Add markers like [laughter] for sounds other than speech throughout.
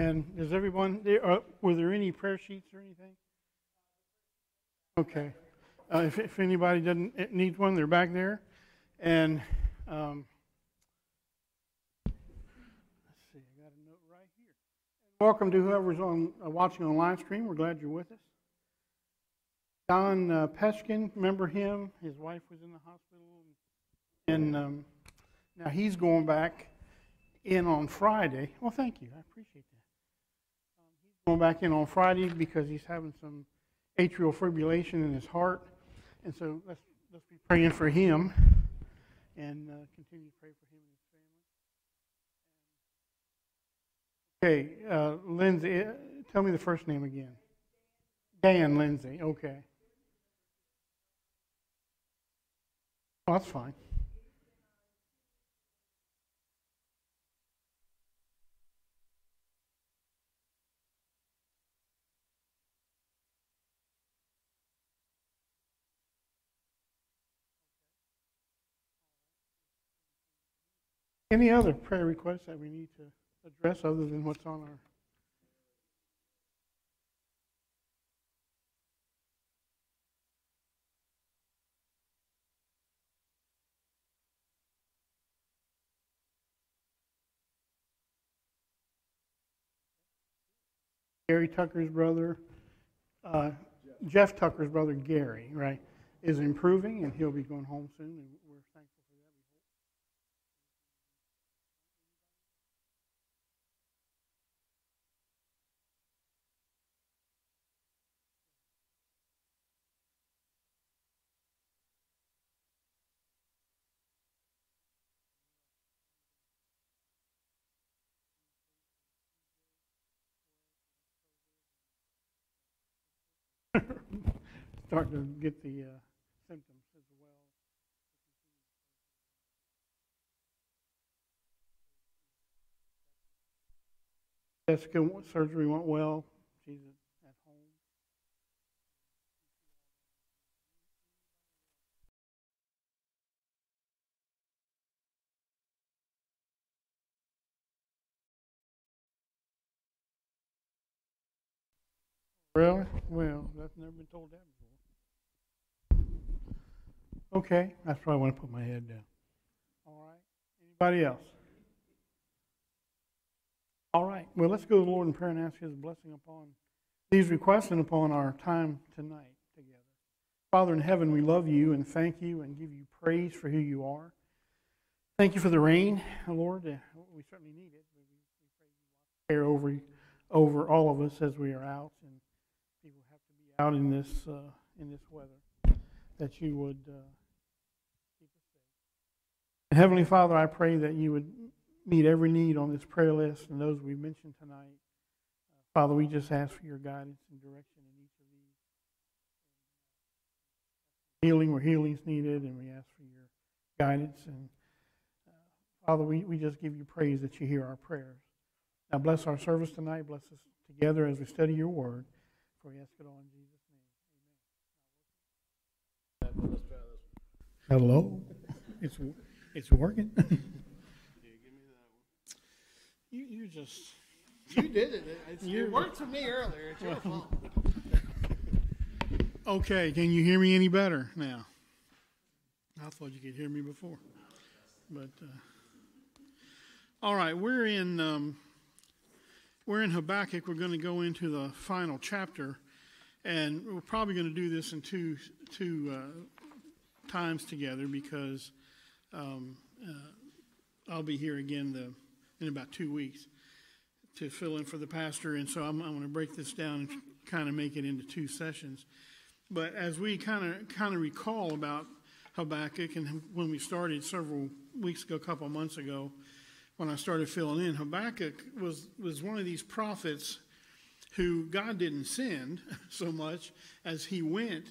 And is everyone, there, uh, were there any prayer sheets or anything? Okay. Uh, if, if anybody doesn't uh, need one, they're back there. And um, let's see, I got a note right here. Welcome to whoever's on uh, watching on live stream. We're glad you're with us. Don uh, Peshkin, remember him? His wife was in the hospital, and um, now he's going back in on Friday. Well, thank you. I appreciate that. Going back in on Friday because he's having some atrial fibrillation in his heart, and so let's let's be praying for him and uh, continue to pray for him and his family. Okay, uh, Lindsay, uh, tell me the first name again. Dan Lindsay. Okay. Oh, that's fine. Any other prayer requests that we need to address other than what's on our? Gary Tucker's brother, uh, Jeff Tucker's brother Gary, right, is improving and he'll be going home soon. And we're thankful for that. Starting to get the uh, symptoms as well. Jessica surgery went well. She's at home. Really? Well, that's never been told that. Okay, that's I want to put my head down. All right. Anybody else? All right. Well, let's go to the Lord in prayer and ask His blessing upon these requests and upon our time tonight together. Father in heaven, we love you and thank you and give you praise for who you are. Thank you for the rain, Lord. Uh, we certainly need it. We, we pray you care over over all of us as we are out and people have to be out in this uh, in this weather. That you would uh, keep us safe. And Heavenly Father, I pray that you would meet every need on this prayer list and those we've mentioned tonight. Father, we just ask for your guidance and direction in each of these. Healing where healing's needed, and we ask for your guidance. And uh, Father, we, we just give you praise that you hear our prayers. Now bless our service tonight. Bless us together as we study your word. For we ask it all in Jesus' name. Amen. Hello. It's it's working. [laughs] You you just You did it. It's, You- it worked for me earlier. It's your fault. [laughs] okay? Can you hear me any better now? I thought you could hear me before, but uh, all right. We're in um, we're in Habakkuk. We're going to go into the final chapter, and we're probably going to do this in two two uh, times together because um, uh, I'll be here again the, in about two weeks to fill in for the pastor, and so I'm, I'm going to break this down and kind of make it into two sessions. But as we kind of kind of recall about Habakkuk, and when we started several weeks ago, a couple months ago, when I started filling in, Habakkuk was was one of these prophets who God didn't send [laughs] so much as he went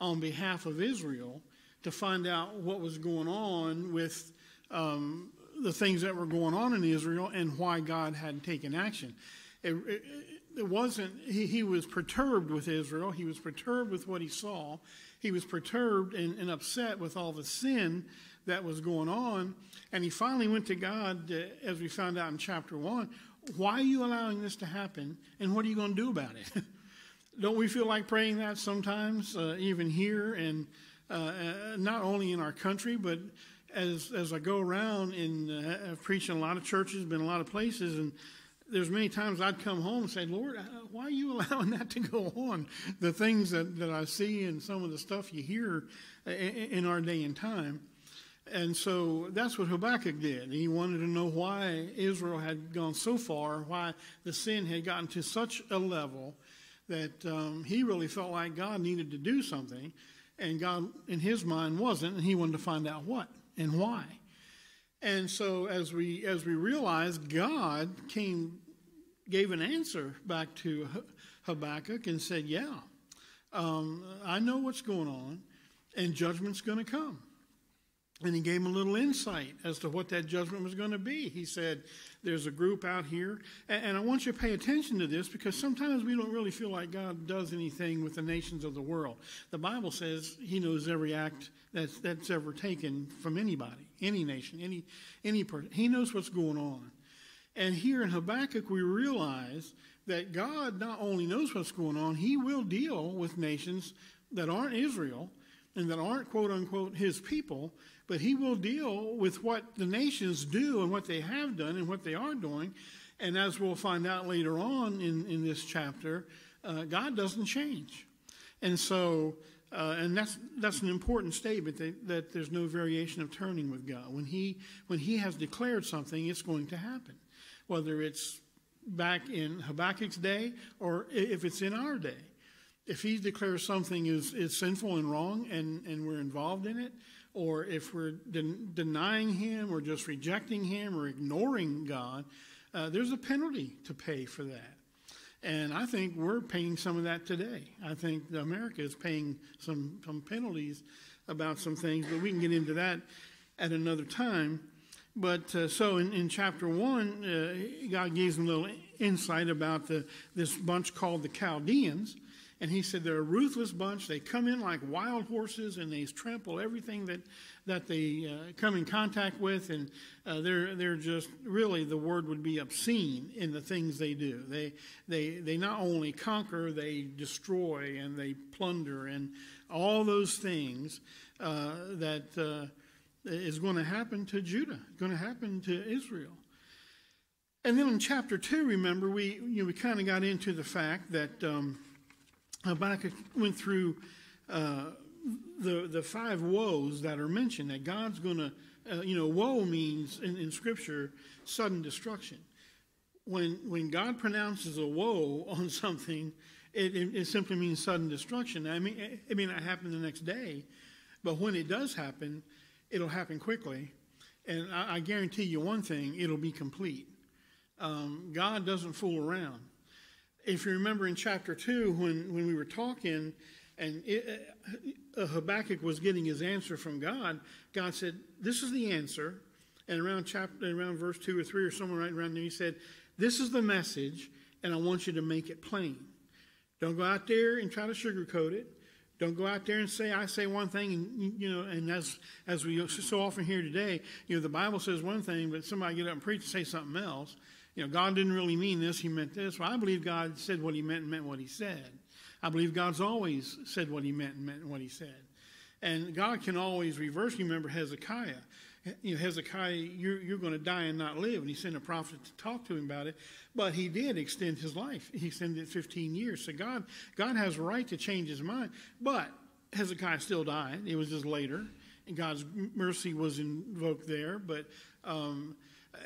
on behalf of Israel to find out what was going on with um, the things that were going on in Israel and why God had taken action. It, it, it wasn't, he, he was perturbed with Israel. He was perturbed with what he saw. He was perturbed and, and upset with all the sin that was going on. And he finally went to God, uh, as we found out in chapter one. why are you allowing this to happen? And what are you going to do about it? [laughs] Don't we feel like praying that sometimes, uh, even here, and uh, uh, not only in our country, but as as I go around and uh, I've preached in a lot of churches, been a lot of places, and there's many times I'd come home and say, Lord, uh, why are you [laughs] allowing that to go on? The things that, that I see and some of the stuff you hear uh, in our day and time. And so that's what Habakkuk did. He wanted to know why Israel had gone so far, why the sin had gotten to such a level that um, he really felt like God needed to do something, and God, in his mind, wasn't, and he wanted to find out what and why. And so, as we as we realize, God came, gave an answer back to Habakkuk and said, "Yeah, um, I know what's going on, and judgment's going to come." And he gave him a little insight as to what that judgment was going to be. He said, There's a group out here, and, and, I want you to pay attention to this because sometimes we don't really feel like God does anything with the nations of the world. The Bible says he knows every act that's, that's ever taken from anybody, any nation, any, any person. He knows what's going on. And here in Habakkuk, we realize that God not only knows what's going on, he will deal with nations that aren't Israel and that aren't quote unquote his people but he will deal with what the nations do and what they have done and what they are doing. And as we'll find out later on in, in this chapter, uh, God doesn't change. And so, uh, and that's, that's an important statement that, that there's no variation of turning with God. When he, when he has declared something, it's going to happen. Whether it's back in Habakkuk's day or if it's in our day. If he declares something is, is sinful and wrong and, and we're involved in it, or if we're den- denying Him or just rejecting Him or ignoring God, uh, there's a penalty to pay for that. And I think we're paying some of that today. I think America is paying some, some penalties about some things, but we can get into that at another time. But uh, so in, in chapter one, uh, God gives them a little insight about the, this bunch called the Chaldeans. And he said they're a ruthless bunch. They come in like wild horses and they trample everything that, that they uh, come in contact with. And uh, they're, they're just really, the word would be obscene in the things they do. They, they, they not only conquer, they destroy and they plunder and all those things uh, that uh, is going to happen to Judah, going to happen to Israel. And then in chapter 2, remember, we, you know, we kind of got into the fact that. Um, Habakkuk went through uh, the the five woes that are mentioned. That God's going to, uh, you know, woe means in, in Scripture sudden destruction. When when God pronounces a woe [laughs] on something, it, it, it simply means sudden destruction. I mean, it, it may not happen the next day, but when it does happen, it'll happen quickly. And I, I guarantee you one thing: it'll be complete. Um, God doesn't fool around if you remember in chapter 2, when, when we were talking and it, uh, Habakkuk was getting his answer from God, God said, This is the answer. And around chapter, around verse 2 or 3 or somewhere right around there, he said, This is the message, and I want you to make it plain. Don't go out there and try to sugarcoat it. Don't go out there and say I say one thing, and you know, and as as we so often hear today, you know, the Bible says one thing, but somebody get up and preach and say something else you know, God didn't really mean this, he meant this. Well, I believe God said what he meant and meant what he said. I believe God's always said what he meant and meant what he said. And God can always reverse. You remember Hezekiah. You know, Hezekiah, you're, you're going to die and not live. And he sent a prophet to talk to him about it. But he did extend his life. He extended it 15 years. So God, God has a right to change his mind. But Hezekiah still died. It was just later. And God's mercy was invoked there. But um,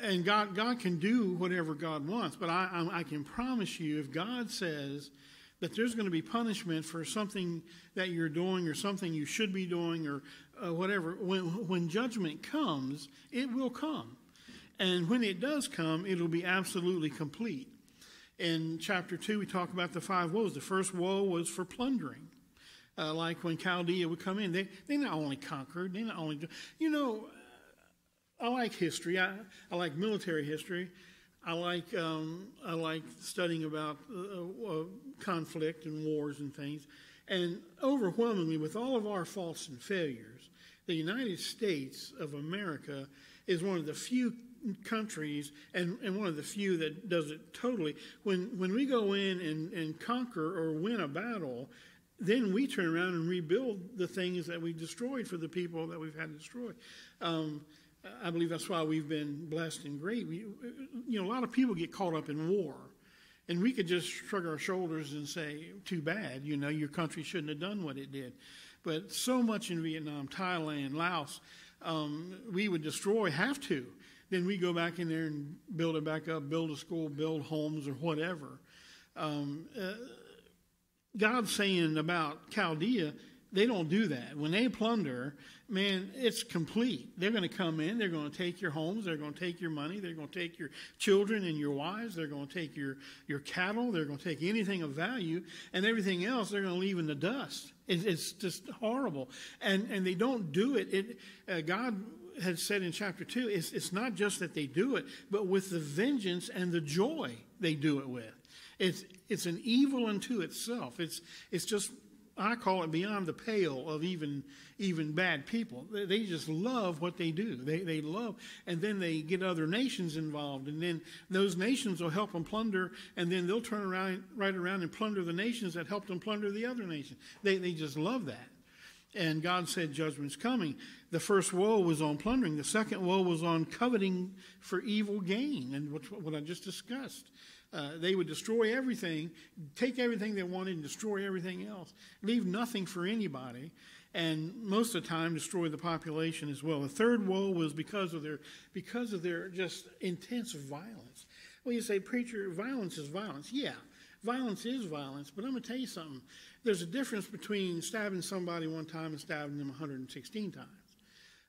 and God, God can do whatever God wants, but I, I, I can promise you, if God says that there's going to be punishment for something that you're doing or something you should be doing or uh, whatever, when, when judgment comes, it will come. And when it does come, it'll be absolutely complete. In chapter 2, we talk about the five woes. The first woe was for plundering. Uh, like when Chaldea would come in, they, they not only conquered, they not only, you know, I like history. I, I like military history. I like um, I like studying about uh, uh, conflict and wars and things. And overwhelmingly, with all of our faults and failures, the United States of America is one of the few countries and, and one of the few that does it totally. When, when we go in and, and conquer or win a battle, then we turn around and rebuild the things that we destroyed for the people that we've had destroyed. Um, I believe that's why we've been blessed and great. We, you know, a lot of people get caught up in war. And we could just shrug our shoulders and say, too bad, you know, your country shouldn't have done what it did. But so much in Vietnam, Thailand, Laos, um, we would destroy, have to. Then we go back in there and build it back up, build a school, build homes, or whatever. Um, uh, God's saying about Chaldea, they don't do that. When they plunder, man, it's complete. They're going to come in, they're going to take your homes, they're going to take your money, they're going to take your children and your wives, they're going to take your, your cattle, they're going to take anything of value, and everything else they're going to leave in the dust. It, it's just horrible. And, and they don't do it. it uh, God had said in chapter 2 it's, it's not just that they do it, but with the vengeance and the joy they do it with. It's, it's an evil unto itself. It's, it's just, I call it beyond the pale of even, even bad people. They, just love what they do. They, they love, and then they get other nations involved, and then those nations will help them plunder, and then they'll turn around, right around and plunder the nations that helped them plunder the other nations. They, they just love that. And God said judgment's coming. The first woe was on plundering. The second woe was on coveting for evil gain, and what, what I just discussed. Uh, they would destroy everything, take everything they wanted, and destroy everything else, leave nothing for anybody, and most of the time destroy the population as well. The third woe was because of their because of their just intense violence. Well, you say, preacher, violence is violence. Yeah, violence is violence, but I'm going to tell you something. There's a difference between stabbing somebody one time and stabbing them 116 times.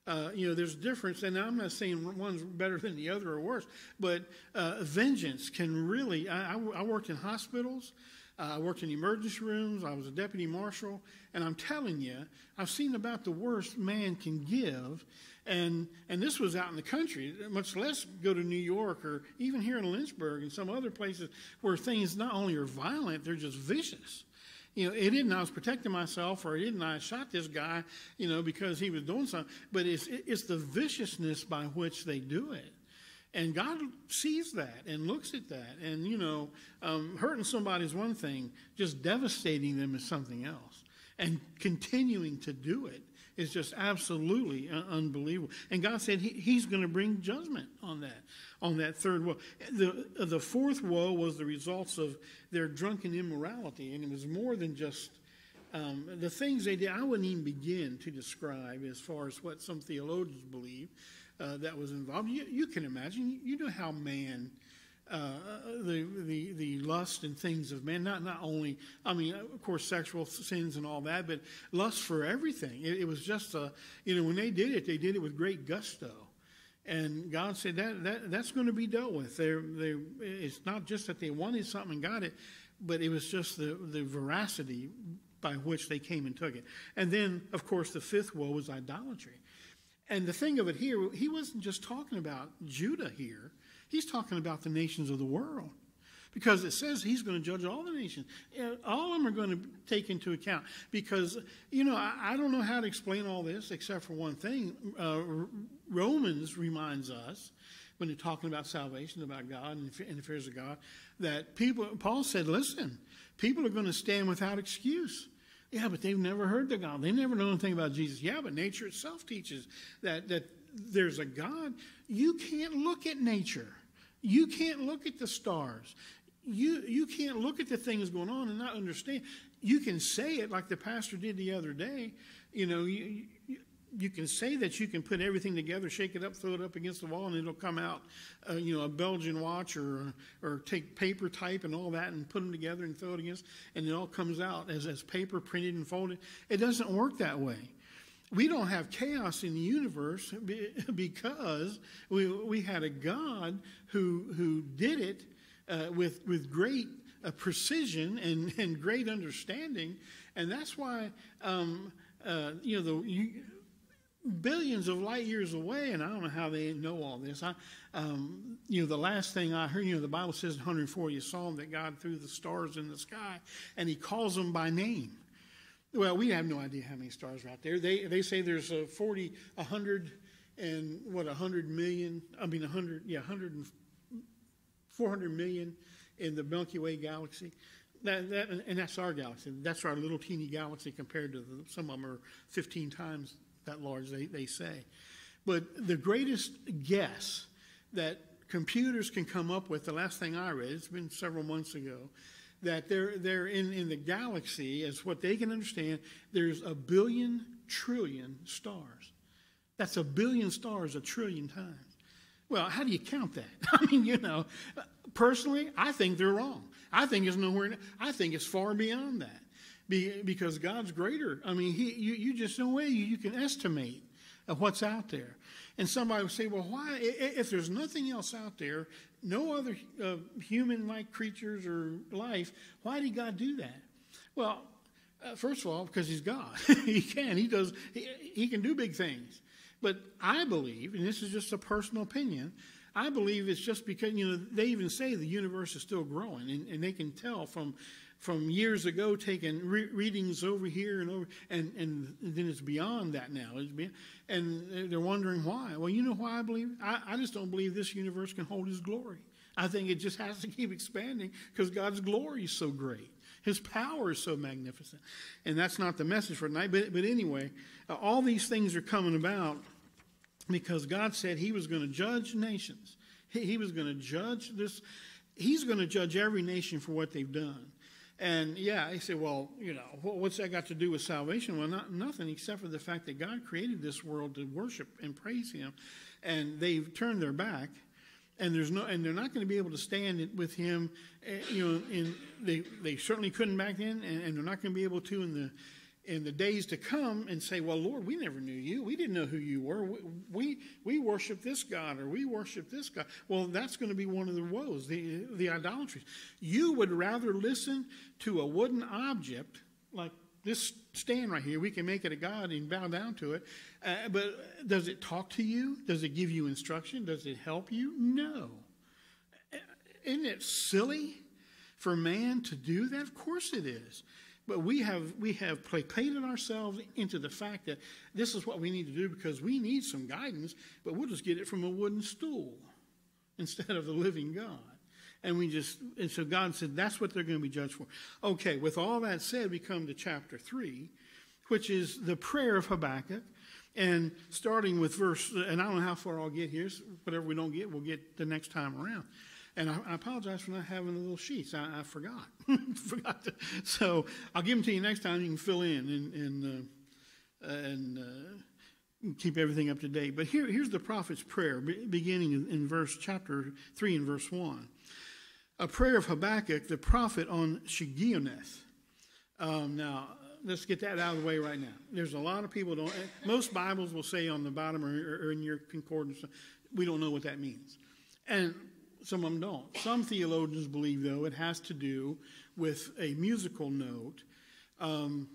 Uh, you know, there's a difference, and I'm not saying one's better than the other or worse, but uh, vengeance can really. I, I, worked in hospitals, uh, I worked in emergency rooms, I was a deputy marshal, and I'm telling you, I've seen about the worst man can give, and and this was out in the country, much less go to New York or even here in Lynchburg and some other places where things not only are violent, they're just vicious you know, it didn't I was protecting myself or it didn't I shot this guy, you know, because he was doing something. But it's, it's the viciousness by which they do it. And God sees that and looks at that. And, you know, um, hurting somebody is one thing, just devastating them is something else. And continuing to do it is just absolutely unbelievable. And God said he, He's going to bring judgment on that, on that third woe. The, the fourth woe was the results of their drunken immorality, and it was more than just um, the things they did. I wouldn't even begin to describe as far as what some theologians believe uh, that was involved. You, you can imagine, you know how man uh, the, the, the lust and things of men. Not, not only, I mean, of course, sexual sins and all that, but lust for everything. It, it was just a, you know, when they did it, they did it with great gusto. And God said that, that that's going to be dealt with. They're, they it's not just that they wanted something and got it, but it was just the, the veracity by which they came and took it. And then, of course, the fifth woe was idolatry. And the thing of it here, he wasn't just talking about Judah here. He's talking about the nations of the world because it says he's going to judge all the nations. All of them are going to take into account because, you know, I, I don't know how to explain all this except for one thing. Uh, Romans reminds us when they're talking about salvation, about God and, and the of God, that people, Paul said, listen, people are going to stand without excuse. Yeah, but they've never heard the God. They never know anything about Jesus. Yeah, but nature itself teaches that, that there's a God. You can't look at nature. You can't look at the stars. You, you can't look at the things going on and not understand. You can say it like the pastor did the other day. You know, you, you, you can say that you can put everything together, shake it up, throw it up against the wall, and it'll come out, uh, you know, a Belgian watch or, or take paper type and all that and put them together and throw it against, and it all comes out as, as paper printed and folded. It doesn't work that way we don't have chaos in the universe [laughs] because we, we had a God who, who did it uh, with, with great uh, precision and, [laughs] and great understanding. And that's why, um, uh, you know, the, you, billions of light years away, and I don't know how they know all this. I, um, you know, the last thing I heard, you know, the Bible says in 140th Psalm that God threw the stars in the sky and he calls them by name. Well, we have no idea how many stars are out there. They, they say there's a 40, 100 and what, 100 million, I mean, 100, yeah, 100 and 400 million in the Milky Way galaxy. That, that, and that's our galaxy. That's our little teeny galaxy compared to the, some of them are 15 times that large, they, they say. But the greatest guess that computers can come up with, the last thing I read, it's been several months ago, that they're, they're in, in the galaxy, as what they can understand, there's a billion trillion stars. That's a billion stars a trillion times. Well, how do you count that? [laughs] I mean, you know, personally, I think they're wrong. I think it's nowhere, I think it's far beyond that. Be, because God's greater. I mean, he, you, you just no way you, you can estimate what's out there. And somebody would say, well, why, if there's nothing else out there, no other uh, human like creatures or life, why did God do that? Well, uh, first of all, because He's God. [laughs] he can. He does. He, he can do big things. But I believe, and this is just a personal opinion, I believe it's just because, you know, they even say the universe is still growing, and, and they can tell from from years ago taking re- readings over here and over, and, and then it's beyond that now. And they're wondering why. Well, you know why I believe? I, I just don't believe this universe can hold His glory. I think it just has to keep expanding because God's glory is so great. His power is so magnificent. And that's not the message for tonight. But, but anyway, uh, all these things are coming about because God said He was going to judge nations. He, he was going to judge this. He's going to judge every nation for what they've done. And yeah, he said, well, you know, what's that got to do with salvation? Well, not nothing except for the fact that God created this world to worship and praise Him, and they've turned their back, and there's no, and they're not going to be able to stand with Him. Eh, you know, in they they certainly couldn't back then, and, and they're not going to be able to in the in the days to come and say, Well, Lord, we never knew you. We didn't know who you were. We, we, we worship this God or we worship this God. Well, that's going to be one of the woes, the, the idolatries. You would rather listen to a wooden object like this stand right here. We can make it a God and bow down to it. Uh, but does it talk to you? Does it give you instruction? Does it help you? No. Isn't it silly for man to do that? Of course it is. But we have we have placated ourselves into the fact that this is what we need to do because we need some guidance, but we'll just get it from a wooden stool [laughs] instead of the living God. And we just and so God said that's what they're going to be judged for. Okay, with all that said, we come to chapter three, which is the prayer of Habakkuk. And starting with verse, and I don't know how far I'll get here. So whatever we don't get, we'll get the next time around. And I, I, apologize for not having the little sheets. I, I forgot. [laughs] forgot to, so I'll give them to you next time. You can fill in and and, uh, and uh, keep everything up to date. But here, here's the prophet's prayer, beginning in, verse chapter three and verse one. A prayer of Habakkuk, the prophet on Shigionoth. Um, now, let's get that out of the way right now. There's a lot of people don't. Most Bibles will say on the bottom or, or in your concordance, we don't know what that means. And some of them don't. Some theologians believe, though, it has to do with a musical note, um,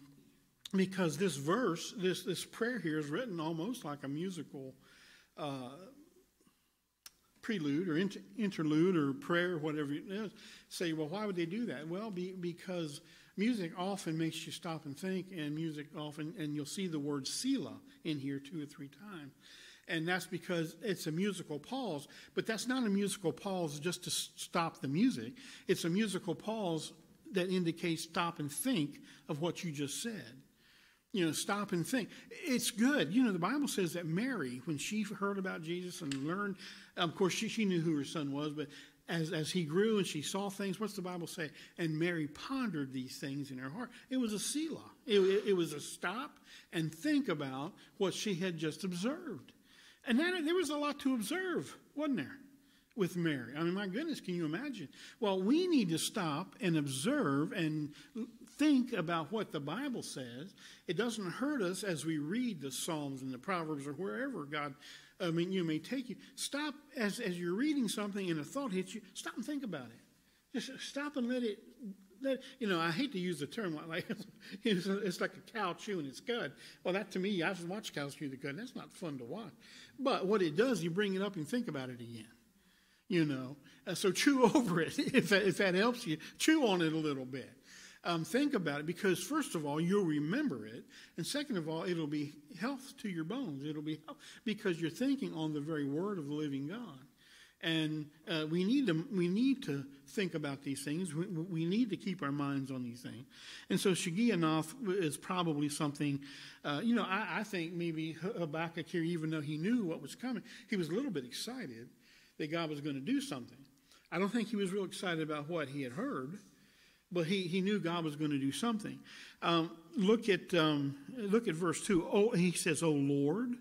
because this verse, this this prayer here, is written almost like a musical uh, prelude or inter- interlude or prayer, whatever it is. Say, well, why would they do that? Well, be, because music often makes you stop and think, and music often, and you'll see the word Selah in here two or three times and that's because it's a musical pause. But that's not a musical pause just to stop the music. It's a musical pause that indicates stop and think of what you just said. You know, stop and think. It's good. You know, the Bible says that Mary, when she heard about Jesus and learned, of course, she, she knew who her son was, but as, as he grew and she saw things, what's the Bible say? And Mary pondered these things in her heart. It was a Selah. It, it, it was a stop and think about what she had just observed. And there was a lot to observe, wasn't there, with Mary? I mean, my goodness, can you imagine? Well, we need to stop and observe and think about what the Bible says. It doesn't hurt us as we read the Psalms and the Proverbs or wherever God, I mean, you may take you. Stop as, as you're reading something and a thought hits you, stop and think about it. Just stop and let it that, you know, I hate to use the term like [laughs] it's, it's like a cow chewing its cud. Well, that to me, I've watched cows chew the cud. That's not fun to watch. But what it does, you bring it up and think about it again. You know, uh, so chew [laughs] over it if that, if that helps you. Chew on it a little bit. Um, think about it because first of all, you'll remember it, and second of all, it'll be health to your bones. It'll be health because you're thinking on the very word of the living God. And uh, we need to we need to think about these things. We, we, need to keep our minds on these things. And so Shigionoth is probably something. Uh, you know, I, I, think maybe Habakkuk here, even though he knew what was coming, he was a little bit excited that God was going to do something. I don't think he was real excited about what he had heard, but he, he knew God was going to do something. Um, look at um, look at verse two. Oh, he says, "Oh Lord,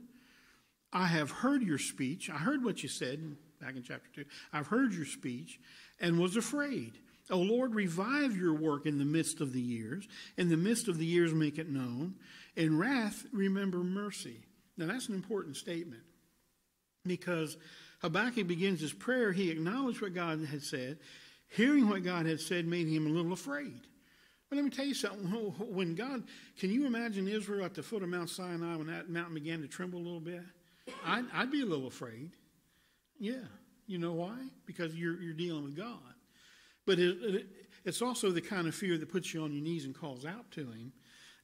I have heard your speech. I heard what you said." Back in chapter 2. I've heard your speech and was afraid. O Lord, revive your work in the midst of the years. In the midst of the years, make it known. In wrath, remember mercy. Now, that's an important statement because Habakkuk begins his prayer. He acknowledged what God had said. Hearing what God had said made him a little afraid. But let me tell you something. When God, can you imagine Israel at the foot of Mount Sinai when that mountain began to tremble a little bit? I'd, I'd be a little afraid. Yeah. You know why? Because you're, you're dealing with God. But it, it, it's also the kind of fear that puts you on your knees and calls out to Him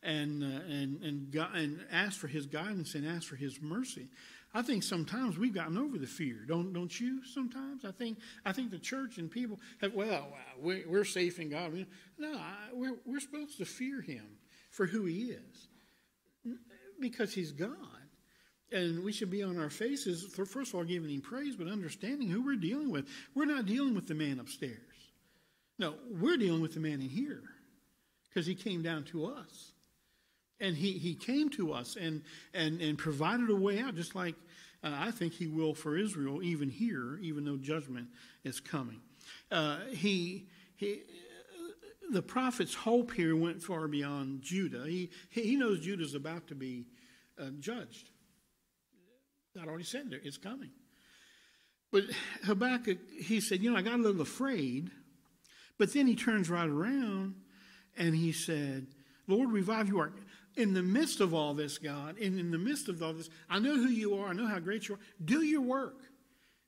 and, uh, and, and, and ask for His guidance and ask for His mercy. I think sometimes we've gotten over the fear, don't don't you? Sometimes I think I think the church and people have well, we're, safe in God. No, we're we're supposed to fear Him for who He is, because He's God. And we should be on our faces, for first of all, giving him praise, but understanding who we're dealing with. We're not dealing with the man upstairs. No, we're dealing with the man in here because he came down to us. And he, he came to us and, and, and provided a way out, just like uh, I think he will for Israel, even here, even though judgment is coming. Uh, he, he, the prophet's hope here went far beyond Judah. He, he knows Judah's about to be uh, judged. God already said there, it's coming. But Habakkuk, he said, You know, I got a little afraid. But then he turns right around and he said, Lord, revive your work. In the midst of all this, God, and in the midst of all this, I know who you are. I know how great you are. Do your work.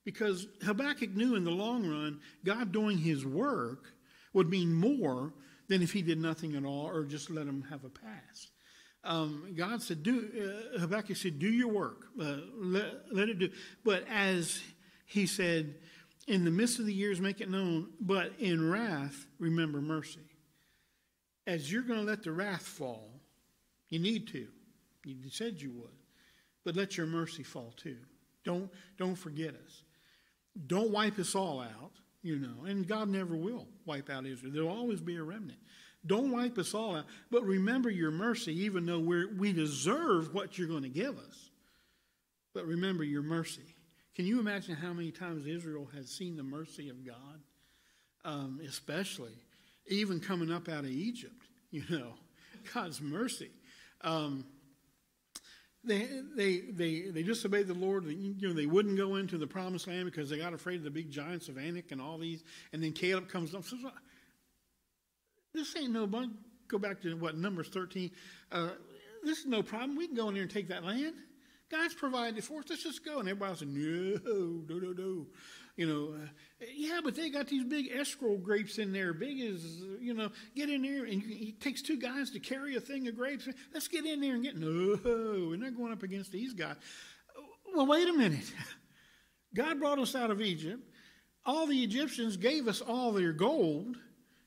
Because Habakkuk knew in the long run, God doing his work would mean more than if he did nothing at all or just let him have a pass um, God said, "Do." Uh, Habakkuk said, "Do your work. Uh, let, let it do." But as he said, in the midst of the years, make it known. But in wrath, remember mercy. As you're going to let the wrath fall, you need to. You said you would, but let your mercy fall too. Don't don't forget us. Don't wipe us all out. You know, and God never will wipe out Israel. There'll always be a remnant. Don't wipe us all out, but remember your mercy, even though we we deserve what you're going to give us. But remember your mercy. Can you imagine how many times Israel has seen the mercy of God? Um, especially, even coming up out of Egypt, [laughs] you know, God's mercy. Um, they, they, they, they disobeyed the Lord. You know, they wouldn't go into the promised land because they got afraid of the big giants of Anak and all these. And then Caleb comes up. and Says, this ain't no bug. Go back to what, Numbers 13. Uh, this is no problem. We can go in there and take that land. God's provided for us. Let's just go. And everybody said, no, no, no, no. You know, uh, yeah, but they got these big Eshcol grapes in there, big as, you know, get in there. And it takes two guys to carry a thing of grapes. Let's get in there and get, no, we're not going up against these guys. Well, wait a minute. God brought us out of Egypt. All the Egyptians gave us all their gold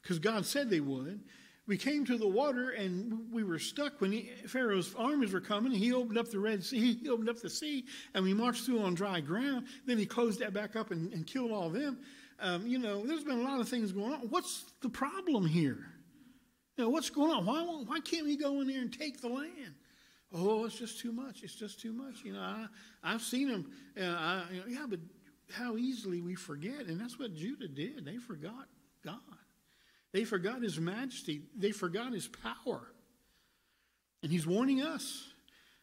because God said they would. We came to the water and we were stuck when he, Pharaoh's armies were coming. He opened up the Red Sea, [laughs] he opened up the sea, and we marched through on dry ground. Then he closed that back up and, and killed all of them. Um, you know, there's been a lot of things going on. What's the problem here? You know, what's going on? Why, why can't we go in there and take the land? Oh, it's just too much. It's just too much. You know, I, I've seen them. Uh, I, you know, yeah, but how easily we forget. And that's what Judah did. They forgot God. They forgot his majesty. They forgot his power. And he's warning us.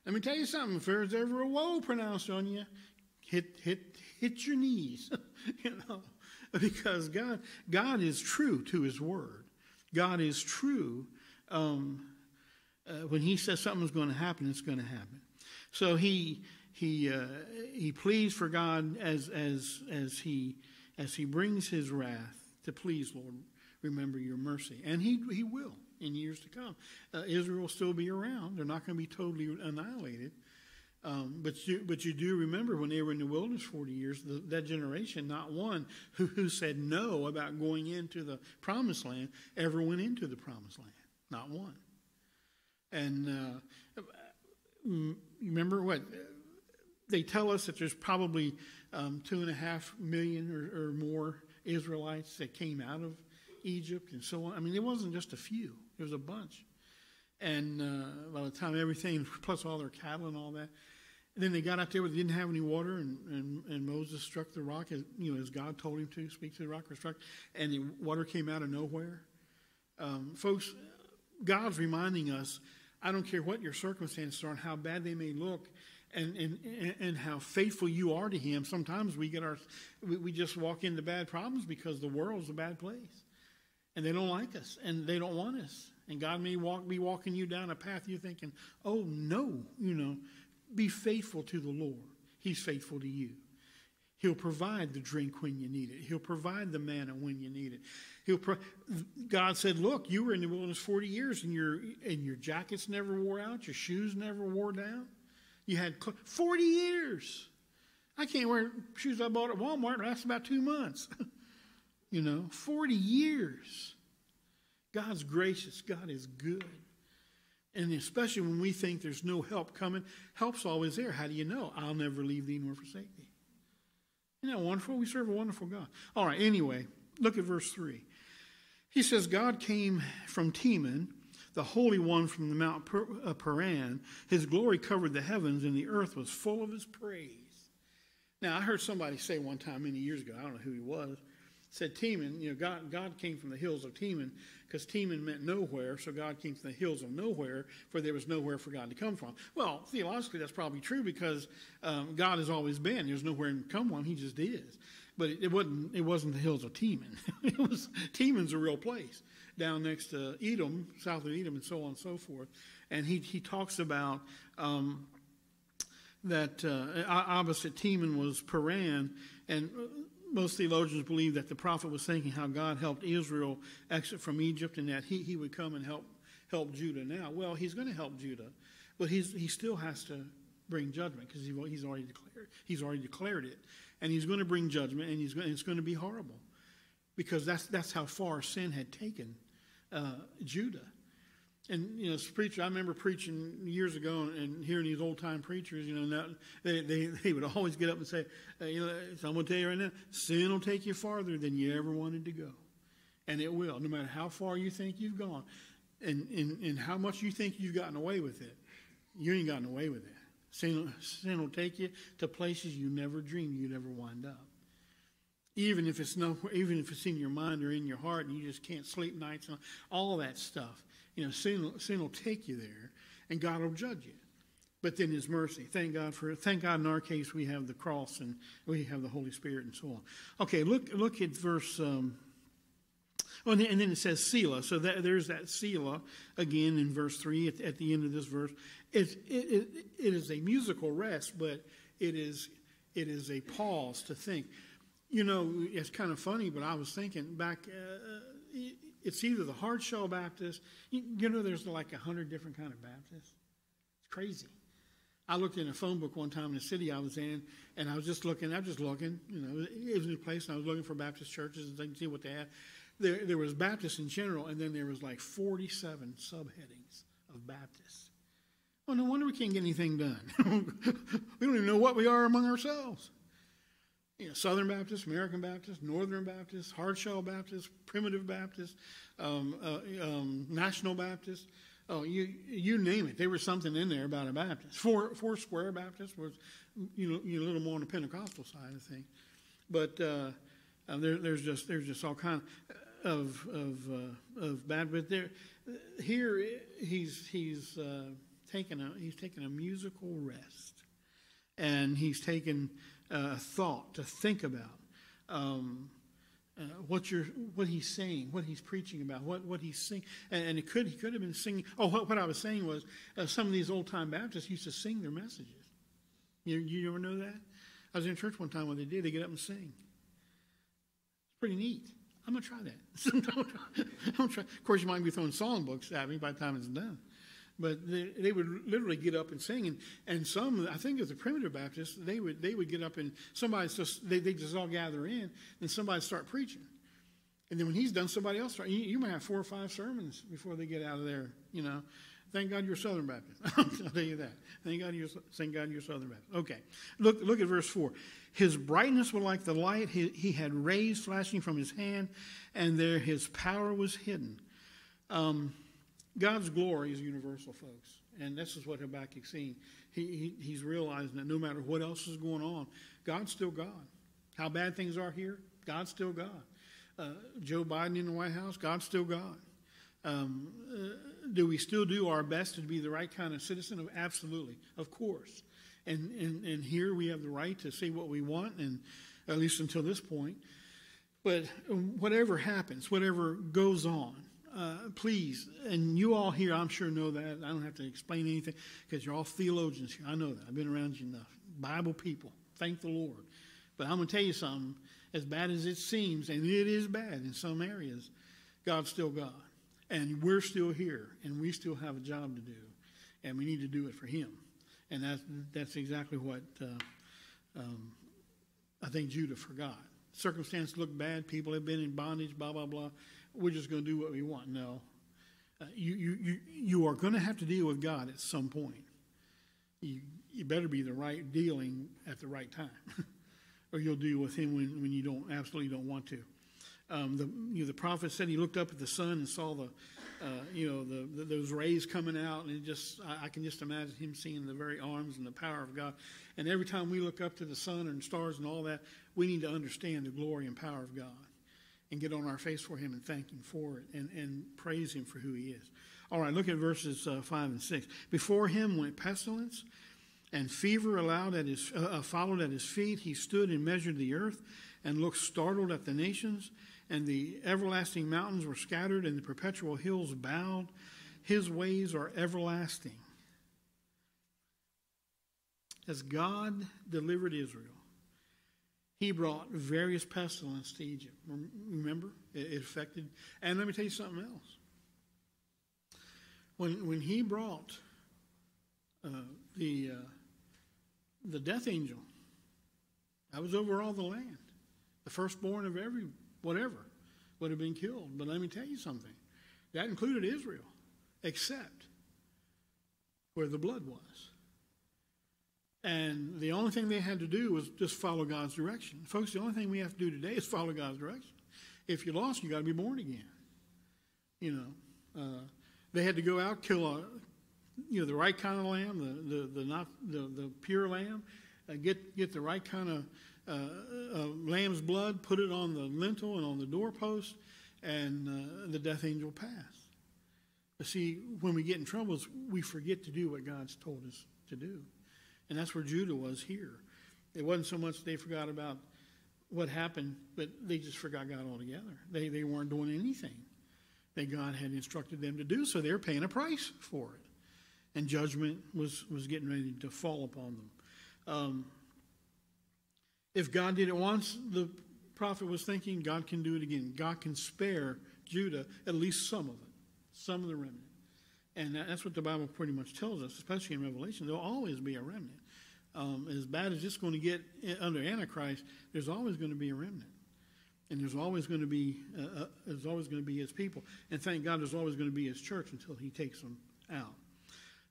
Let me tell you something. If there's ever a woe pronounced on you, hit, hit, hit your knees. [laughs] you know, because God, God is true to his word. God is true. Um, uh, when he says something's going to happen, it's going to happen. So he he uh, he pleads for God as as as he as he brings his wrath to please Lord remember your mercy. And he, he will. in years to come. Uh, Israel will still be around. They're not going to be totally annihilated. Um, but you, but you do remember when they were in the wilderness 40 years, the, that generation, not one who, who said no about going into the promised land ever went into the promised land. Not one. And uh, remember what? They tell us that there's probably um, two and a half million or, or more Israelites that came out of Egypt and so on. I mean, it wasn't just a few, it was a bunch. And uh, by the time everything, [laughs] plus all their cattle and all that, and then they got out there where they didn't have any water, and, and, and Moses struck the rock, as, you know, as God told him to speak to the rock, or struck, and the water came out of nowhere. Um, folks, God's reminding us I don't care what your circumstances are and how bad they may look, and, and, and how faithful you are to Him. Sometimes we get our, we, we just walk into bad problems because the world's a bad place and they don't like us and they don't want us. And God may walk, be walking you down a path you're thinking, oh no, you know, be faithful to the Lord. He's faithful to you. He'll provide the drink when you need it. He'll provide the manna when you need it. He'll pro- God said, "Look, you were in the wilderness 40 years, and your and your jackets never wore out, your shoes never wore down. You had cl- 40 years. I can't wear shoes I bought at Walmart. It lasts about two months. [laughs] you know, 40 years. God's gracious. God is good. And especially when we think there's no help coming, help's always there. How do you know? I'll never leave thee nor forsake thee. Isn't that wonderful? We serve a wonderful God. All right, anyway, look at verse 3. He says, God came from Teman, the Holy One from the Mount uh, Paran. His glory covered the heavens, and the earth was full of his praise. Now, I heard somebody say one time many years ago, I don't know who he was, said Teman, you know, God, God came from the hills of Teman because Teman meant nowhere, so God came from the hills of nowhere, for there was nowhere for God to come from. Well, theologically, that's probably true because um, God has always been. There's nowhere to come from, He just is. But it, it wasn't. It wasn't the hills of Teman. [laughs] it was Teman's a real place down next to Edom, south of Edom, and so on and so forth. And he he talks about. Um, that uh, opposite Teman was Paran, and most theologians believe that the prophet was thinking how God helped Israel exit from Egypt and that he, he would come and help help Judah now. Well, he's going to help Judah, but he's, he still has to bring judgment because he, he's already declared he's already declared it, and he's going to bring judgment, and he's going, it's going to be horrible because that's that's how far sin had taken uh, Judah. And you know, as preacher, I remember preaching years ago and hearing these old time preachers. You know, they, they [laughs] they would always get up and say, uh, "You know, so I'm going to tell you right now, sin will take you farther than you ever wanted to go, and it will, no matter how far you think you've gone, and and, and how much you think you've gotten away with it. You ain't gotten away with it. Sin, sin will take you to places you never dreamed you'd ever wind up. Even if it's no, even if it's in your mind or in your heart, and you just can't sleep nights, and all that stuff." You know, sin, sin will take you there, and God will judge you. But then His mercy. Thank God for thank God in our case we have the cross and we have the Holy Spirit and so on. Okay, look look at verse. Um, Oh, and, then, it says Selah. So that, there's that Selah again in verse 3 at, at the end of this verse. It, it, it, is a musical rest, but it is, it is a pause to think. You know, it's kind of funny, but I was thinking back, uh, it's either the hard shell Baptist. You, you know, there's like a hundred different kind of Baptists. It's crazy. I looked in a phone book one time in the city I was in, and I was just looking. I was just looking. You know, it was a new place, and I was looking for Baptist churches and see what they had. There, there was Baptists in general, and then there was like 47 subheadings of Baptists. Well, no wonder we can't get anything done. [laughs] we don't even know what we are among ourselves you know, Southern Baptist, American Baptist, Northern Baptist, Hard Shell Baptist, Primitive Baptist, um, uh, um, National Baptist. Oh, you you name it. There was something in there about a Baptist. Four Four Square Baptist was, you know, you a little more on the Pentecostal side of things, but uh, uh, there, there's just there's just all kind of of uh, of bad. But there, here he's he's uh, taken a he's taken a musical rest, and he's taken uh, thought to think about. Um, uh, what you're, what he's saying, what he's preaching about, what, what he's singing, and, and, it could he could have been singing. Oh, what, what I was saying was, uh, some of these old time Baptists used to sing their messages. You, you ever know that? I was in church one time when they did. They get up and sing. It's pretty neat. I'm going to try that. [laughs] try, don't try. Of course, you might be throwing song books at me by the time it's done. But they, they would literally get up and sing, and, and some, I think, as the primitive Baptists, they would they would get up and somebody just they they just all gather in, and somebody start preaching, and then when he's done, somebody else start. You, you might have four or five sermons before they get out of there, you know. Thank God you're Southern Baptist. [laughs] I'll tell you that. Thank God you're, thank God you're Southern Baptist. Okay. Look, look at verse 4. His brightness was like the light he, he had rays flashing from his hand, and there his power was hidden. Um, God's glory is universal, folks. And this is what Habakkuk's seeing. He, he, he's realizing that no matter what else is going on, God's still God. How bad things are here, God's still God. Uh, Joe Biden in the White House, God's still God. Um, uh, do we still do our best to be the right kind of citizen? Absolutely, of course. And, and, and here we have the right to say what we want, and at least until this point. But whatever happens, whatever goes on, uh, please, and you all here, I'm sure know that. I don't have to explain anything because you're all theologians here. I know that. I've been around you enough. Bible people, thank the Lord. But I'm going to tell you something. As bad as it seems, and it is bad in some areas, God's still God. And we're still here, and we still have a job to do, and we need to do it for Him. And that's, that's exactly what uh, um, I think Judah forgot. Circumstances look bad, people have been in bondage, blah, blah, blah. We're just going to do what we want. No. Uh, you, you, you, you are going to have to deal with God at some point. You, you better be the right dealing at the right time, [laughs] or you'll deal with Him when, when you don't absolutely don't want to. Um, the, you know, the prophet said he looked up at the sun and saw the, uh, you know, the, the, those rays coming out, and just I, I, can just imagine him seeing the very arms and the power of God. And every time we look up to the sun and stars and all that, we need to understand the glory and power of God, and get on our face for Him and thank Him for it, and and praise Him for who He is. All right, look at verses uh, five and six. Before Him went pestilence. And fever allowed at his, uh, uh followed at his feet. He stood and measured the earth and looked startled at the nations and the everlasting mountains were scattered, and the perpetual hills bowed. His ways are everlasting. As God delivered Israel, he brought various pestilence to Egypt. Remember? It affected. And let me tell you something else. When, when he brought uh, the, uh, the death angel, that was over all the land, the firstborn of every whatever would have been killed. But let me tell you something that included Israel, except where the blood was. And the only thing they had to do was just follow God's direction. Folks, the only thing we have to do today is follow God's direction. If you're lost, you got to be born again. You know, uh, they had to go out kill a, you know, the right kind of lamb, the the, the not the, the pure lamb, uh, get get the right kind of uh, lamb's blood, put it on the lintel and on the doorpost, and uh, the death angel passed. But see, when we get in troubles, we forget to do what God's told us to do. And that's where Judah was here. It wasn't so much they forgot about what happened, but they just forgot God altogether. They, they weren't doing anything that God had instructed them to do, so they were paying a price for it. And judgment was, was getting ready to fall upon them. Um, if God did it once, the prophet was thinking God can do it again. God can spare Judah at least some of it, some of the remnant. And that's what the Bible pretty much tells us, especially in Revelation. There'll always be a remnant. Um, as bad as it's going to get under Antichrist, there's always going to be a remnant. And there's always going to be uh, uh, there's always going to be his people. And thank God there's always going to be his church until he takes them out.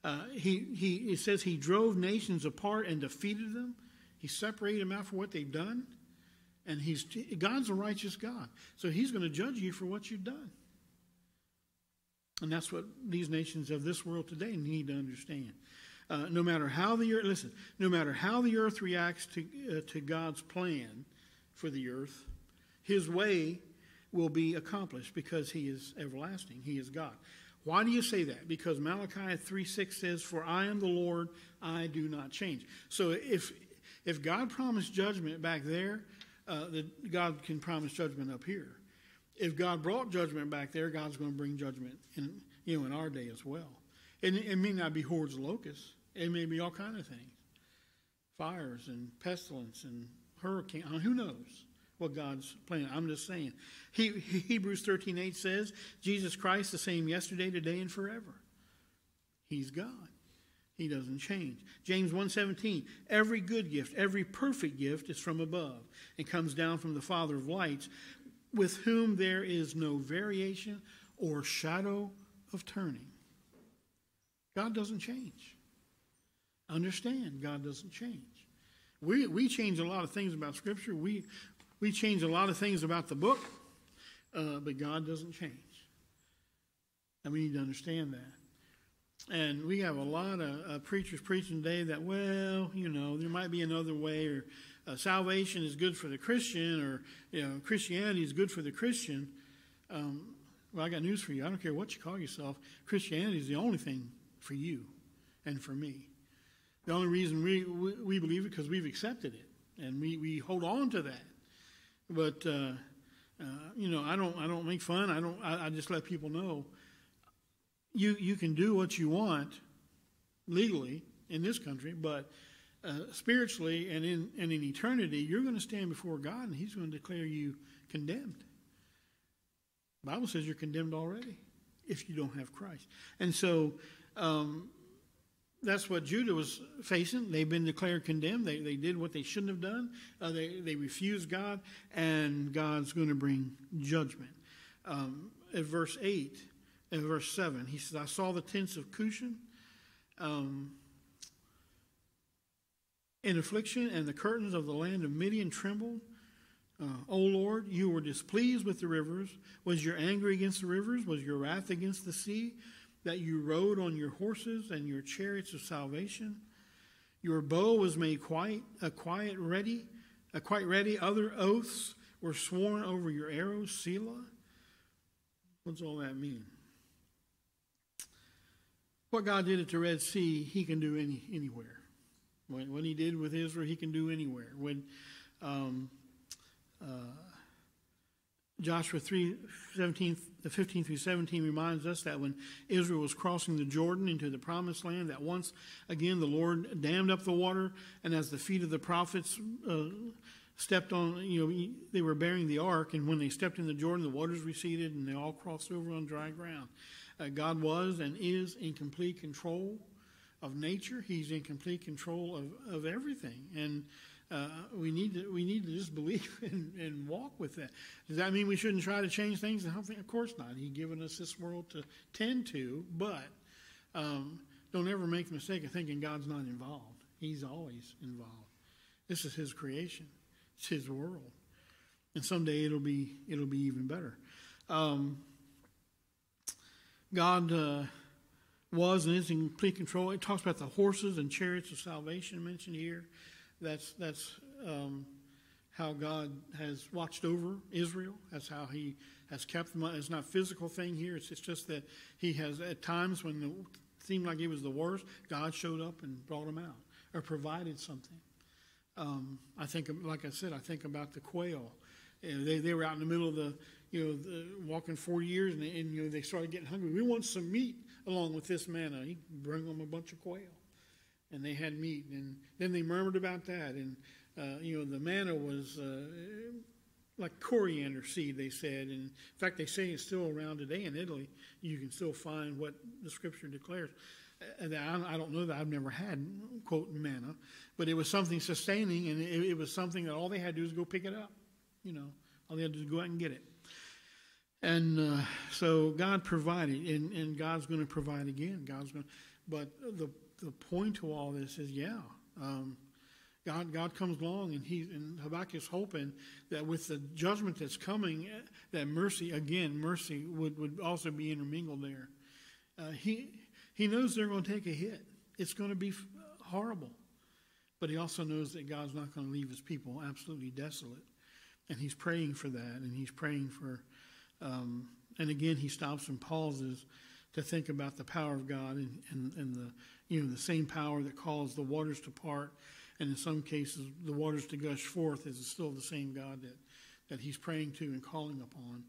Uh, he, he, it says he drove nations apart and defeated them. He separated them out for what they've done. And he's God's a righteous God. So he's going to judge you for what you've done. And that's what these nations of this world today need to understand. Uh, no matter how the earth, listen, no matter how the earth reacts to, uh, to God's plan for the earth, his way will be accomplished because he is everlasting. He is God. Why do you say that? Because Malachi 3 6 says, For I am the Lord, I do not change. So if if God promised judgment back there, uh, that God can promise judgment up here. If God brought judgment back there, God's going to bring judgment in you know in our day as well. And it, may not be hordes of locusts. It may be all kind of things, fires and pestilence and hurricane. Who knows what God's plan. I'm just saying. He, Hebrews 13 8 says, Jesus Christ the same yesterday, today, and forever. He's God. He doesn't change. James 1:17 Every good gift, every perfect gift is from above and comes down from the Father of lights, with whom there is no variation or shadow of turning. God doesn't change. Understand, God doesn't change. We, we change a lot of things about Scripture. We, we change a lot of things about the book, uh, but God doesn't change. And we need to understand that. And we have a lot of uh, preachers preaching today that, well, you know, there might be another way, or uh, salvation is good for the Christian, or you know, Christianity is good for the Christian. Um, well, I got news for you. I don't care what you call yourself. Christianity is the only thing for you and for me. The only reason we, we, we believe it because we've accepted it and we, we hold on to that. But uh, uh, you know, I don't I don't make fun. I don't. I, I, just let people know. You you can do what you want legally in this country, but uh, spiritually and in and in eternity, you're going to stand before God, and He's going to declare you condemned. The Bible says you're condemned already if you don't have Christ, and so. Um, that's what Judah was facing. They've been declared condemned. They, they did what they shouldn't have done. Uh, they, they refused God, and God's going to bring judgment. Um, at verse 8, at verse 7, he says, I saw the tents of Cushan um, in affliction, and the curtains of the land of Midian trembled. Uh, o Lord, you were displeased with the rivers. Was your anger against the rivers? Was your wrath against the sea? that you rode on your horses and your chariots of salvation. Your bow was made quite a quiet ready, a quite ready. Other oaths were sworn over your arrows, Selah. What's all that mean? What God did at the Red Sea, He can do any anywhere. When, He did with Israel, He can do anywhere. When um, uh, Joshua 3 17, 15 through 17 reminds us that when Israel was crossing the Jordan into the promised land, that once again the Lord dammed up the water, and as the feet of the prophets uh, stepped on, you know, they were bearing the ark, and when they stepped in the Jordan, the waters receded and they all crossed over on dry ground. Uh, God was and is in complete control of nature, He's in complete control of, of everything. And uh, we need to we need to just believe [laughs] and, and, walk with that. Does that mean we shouldn't try to change things? Of course not. He's given us this world to tend to, but um, don't ever make the mistake of thinking God's not involved. He's always involved. This is His creation. It's His world, and someday it'll be it'll be even better. Um, God. Uh, was and is in complete control. It talks about the horses and chariots of salvation mentioned here. That's that's um, how God has watched over Israel. That's how He has kept them. It's not a physical thing here. It's, it's just that He has at times when it seemed like it was the worst, God showed up and brought them out or provided something. Um, I think, like I said, I think about the quail. they they were out in the middle of the you know the, walking four years and, and you know they started getting hungry. We want some meat along with this manna. He bring them a bunch of quail and they had meat. And then they murmured about that. And, uh, you know, the manna was uh, like coriander seed, they said. And in fact, they say it's still around today in Italy. You can still find what the scripture declares. Uh, I don't know that I've never had, quote, manna, but it was something sustaining, and it was something that all they had to do was go pick it up. You know, all they had to do was go out and get it. And uh, so God provided, and, and God's going to provide again. God's going, but the the point to all this is, yeah, um, God, God comes along and he and Habakkuk is hoping that with the judgment that's coming, that mercy again, mercy would, would also be intermingled there. Uh, he he knows they're going to take a hit. It's going to be horrible, but he also knows that God's not going to leave his people absolutely desolate, and he's praying for that, and he's praying for. Um, and again, he stops and pauses to think about the power of God and, and, and the you know, the same power that caused the waters to part, and in some cases the waters to gush forth is still the same God that, that he's praying to and calling upon.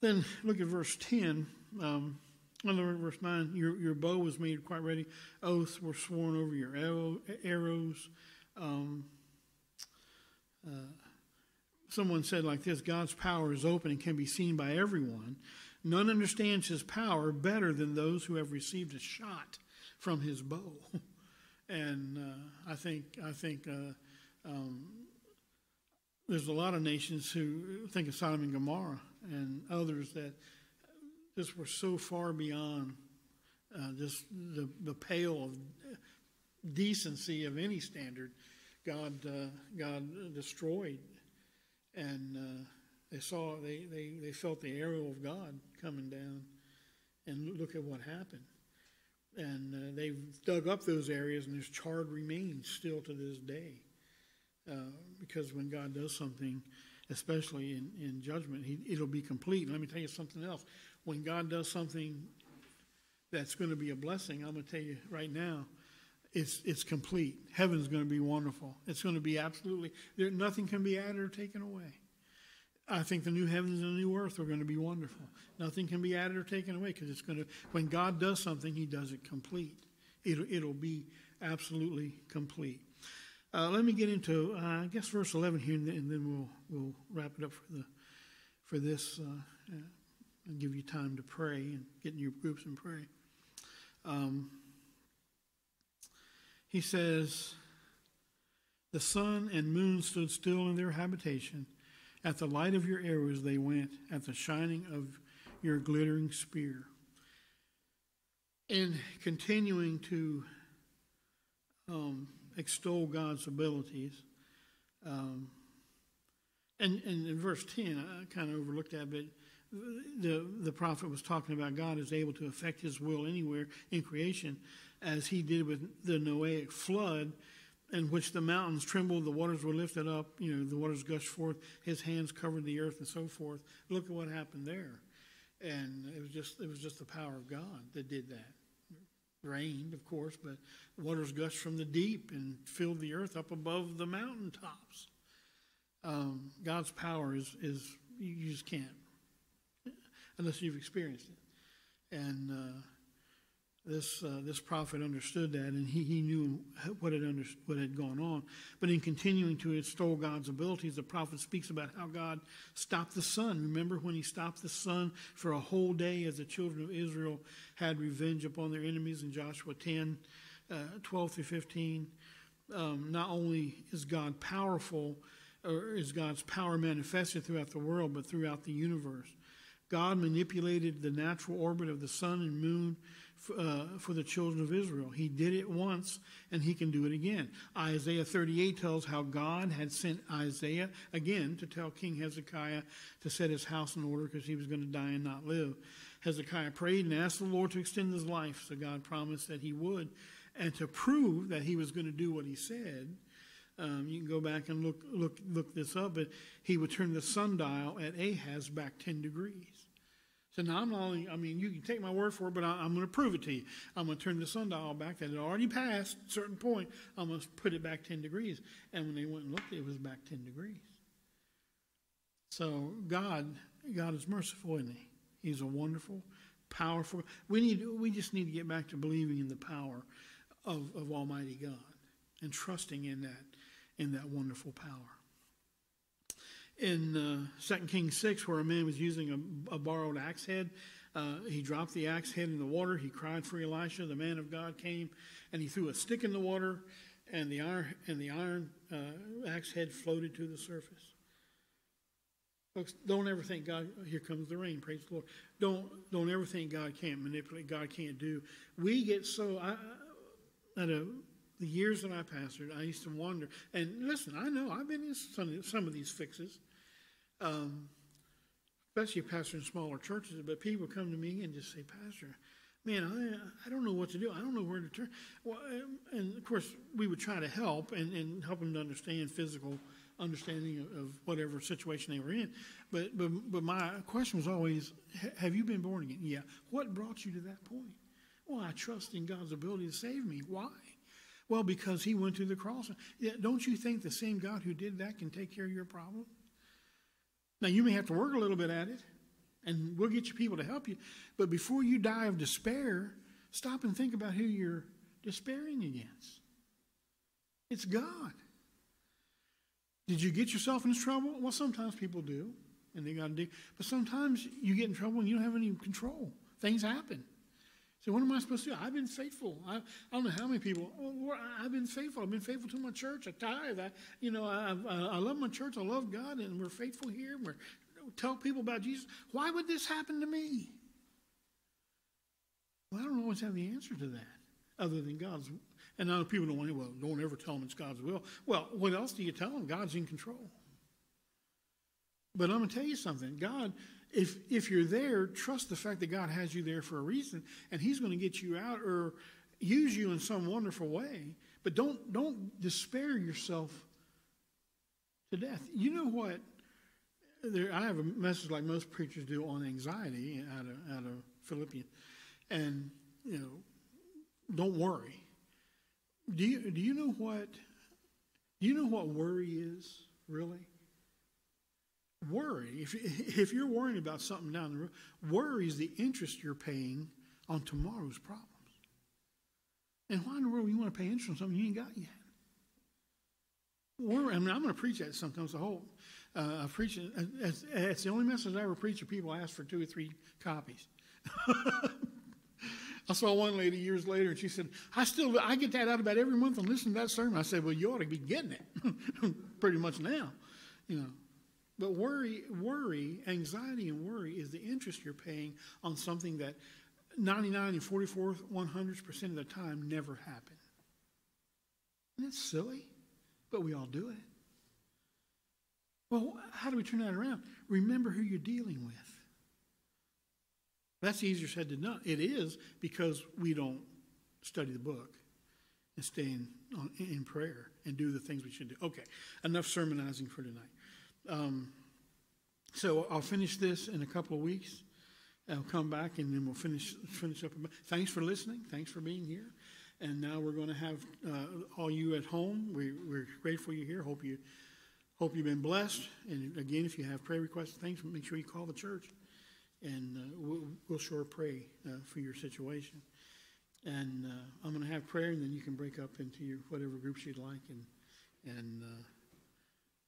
Then look at verse 10. Um, verse 9, your, your bow was made quite ready. Oaths were sworn over your arrow, arrows. Um, uh, someone said like this God's power is open and can be seen by everyone. None understands his power better than those who have received a shot from his bow. [laughs] and uh, I think, I think uh, um, there's a lot of nations who think of Sodom and Gomorrah and others that just were so far beyond uh, just the, the pale of decency of any standard. God, uh, God destroyed, and uh, they saw they, they, they felt the arrow of God coming down, and look at what happened. And uh, they've dug up those areas, and there's charred remains still to this day. Uh, because when God does something, especially in, in judgment, he, it'll be complete. Let me tell you something else. When God does something that's going to be a blessing, I'm going to tell you right now, it's, it's complete. Heaven's going to be wonderful. It's going to be absolutely, there, nothing can be added or taken away. I think the new heavens and the new earth are going to be wonderful. Nothing can be added or taken away because it's going to, when God does something, He does it complete. It'll, it'll be absolutely complete. Uh, let me get into, uh, I guess, verse 11 here, and then we'll, we'll wrap it up for, the, for this uh, uh, and give you time to pray and get in your groups and pray. Um, he says, The sun and moon stood still in their habitation. At the light of your arrows they went, at the shining of your glittering spear. And continuing to um, extol God's abilities. Um, and, and in verse 10, I kind of overlooked that, but the, the prophet was talking about God is able to affect his will anywhere in creation, as he did with the Noahic flood, in which the mountains trembled, the waters were lifted up, you know, the waters gushed forth, his hands covered the earth, and so forth. Look at what happened there. And it was just it was just the power of God that did that rained, of course, but waters gushed from the deep and filled the earth up above the mountaintops. Um, God's power is, is, you just can't, unless you've experienced it. And uh, this uh, this prophet understood that, and he, he knew what had under, what had gone on. But in continuing to extol God's abilities, the prophet speaks about how God stopped the sun. Remember when he stopped the sun for a whole day as the children of Israel had revenge upon their enemies in Joshua 10, uh, 12 through 15. Um, not only is God powerful, or is God's power manifested throughout the world, but throughout the universe. God manipulated the natural orbit of the sun and moon uh, for the children of Israel. He did it once and he can do it again. Isaiah 38 tells how God had sent Isaiah again to tell King Hezekiah to set his house in order because he was going to die and not live. Hezekiah prayed and asked the Lord to extend his life, so God promised that he would. And to prove that he was going to do what he said, um, you can go back and look look look this up, but he would turn the sundial at Ahaz back 10 degrees. So now I'm not only, I mean, you can take my word for it, but I, am going to prove it to you. I'm going to turn the sundial back that had already passed a certain point. I'm going to put it back 10 degrees. And when they went and looked, it was back 10 degrees. So God, God is merciful, isn't he? He's a wonderful, powerful. We need, we just need to get back to believing in the power of, of Almighty God and trusting in that, in that wonderful power in uh, 2 Kings 6, where a man was using a, a borrowed axe head. Uh, he dropped the axe head in the water. He cried for Elisha. The man of God came and he threw a stick in the water, and the iron, and the iron uh, axe head floated to the surface. Folks, don't ever think God, here comes the rain, praise the Lord. Don't, don't ever think God can't manipulate, God can't do. We get so, I, at a, the years that I pastored, I used to wonder, and listen, I know I've been in some, some of these fixes um, especially pastoring smaller churches, but people come to me and just say, Pastor, man, I, I don't know what to do. I don't know where to turn. Well, um, and of course, we would try to help and, and help them to understand physical understanding of, of whatever situation they were in. But, but, but my question was always, have you been born again? Yeah. What brought you to that point? Well, I trust in God's ability to save me. Why? Well, because he went to the cross. Don't you think the same God who did that can take care of your problem? Now, you may have to work a little bit at it, and we'll get you people to help you. But before you die of despair, stop and think about who you're despairing against. It's God. Did you get yourself in trouble? Well, sometimes people do, and they got to do. But sometimes you get in trouble and you don't have any control. Things happen. So what am I supposed to do? I've been faithful. I, I don't know how many people. Oh, I've been faithful. I've been faithful to my church. I tithe. I, you know, I, I, uh, I love my church. I love God, and we're faithful here. We're tell people about Jesus. Why would this happen to me? Well, I don't always have the answer to that, other than God's. And other people don't want to. Well, don't ever tell them it's God's will. Well, what else do you tell them? God's in control. But I'm going to tell you something. God if if you're there, trust the fact that God has you there for a reason, and He's going to get you out or use you in some wonderful way. But don't don't despair yourself to death. You know what? There, I have a message like most preachers do on anxiety out of out of Philippians, and you know, don't worry. Do you do you know what? Do you know what worry is really? Worry, if, [laughs] if you're worrying about something down the road, worry is the interest you're paying on tomorrow's problems. And why in the world you want to pay interest on something you ain't got yet? Worry, I mean, I'm going to preach that sometimes. The whole, uh, I preach it. It's, it's the only message I ever preach. Where people ask for two or three copies. [laughs] I saw one lady years later, and she said, "I still I get that out about every month and listen to that sermon." I said, "Well, you ought to be getting it [laughs] pretty much now, you know." But worry, worry, anxiety and worry is the interest you're paying on something that 99 and 44 100% of the time never happen. And that's silly, but we all do it. Well, how do we turn that around? Remember who you're dealing with. That's easier said than done. It is because we don't study the book and stay in, in prayer and do the things we should do. Okay, enough sermonizing for tonight. Um, so I'll finish this in a couple of weeks. I'll come back and then we'll finish finish up. Thanks for listening. Thanks for being here. And now we're going to have uh, all you at home. We, we're grateful you're here. Hope you hope you've been blessed. And again, if you have prayer requests, things, make sure you call the church, and uh, we'll, we'll, sure pray uh, for your situation. And uh, I'm going to have prayer, and then you can break up into your whatever groups you'd like, and and uh,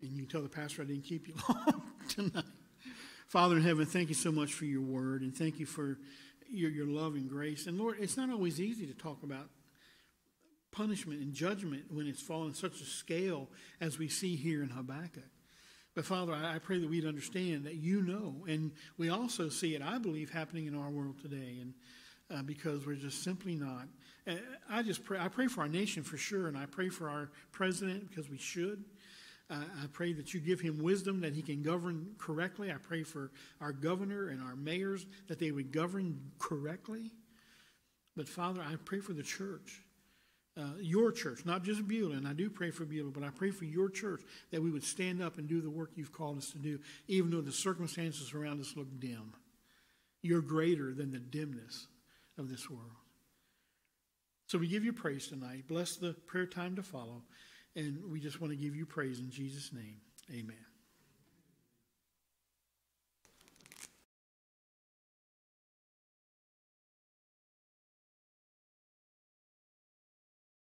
and you can tell the pastor I didn't keep you [laughs] long tonight. Father in heaven, thank you so much for your word and thank you for your, your love and grace. And Lord, it's not always easy to talk about punishment and judgment when it's fallen such a scale as we see here in Habakkuk. But Father, I pray that we'd understand that you know, and we also see it, I believe, happening in our world today, and uh, because we're just simply not. Uh, I just pray. I pray for our nation for sure, and I pray for our president because we should. Uh, I pray that you give him wisdom that he can govern correctly. I pray for our governor and our mayors that they would govern correctly. But Father, I pray for the church, uh, your church, not just Beulah. And I do pray for Beulah, but I pray for your church that we would stand up and do the work you've called us to do, even though the circumstances around us look dim. You're greater than the dimness of this world. So we give you praise tonight. Bless the prayer time to follow. And we just want to give you praise in Jesus' name. Amen.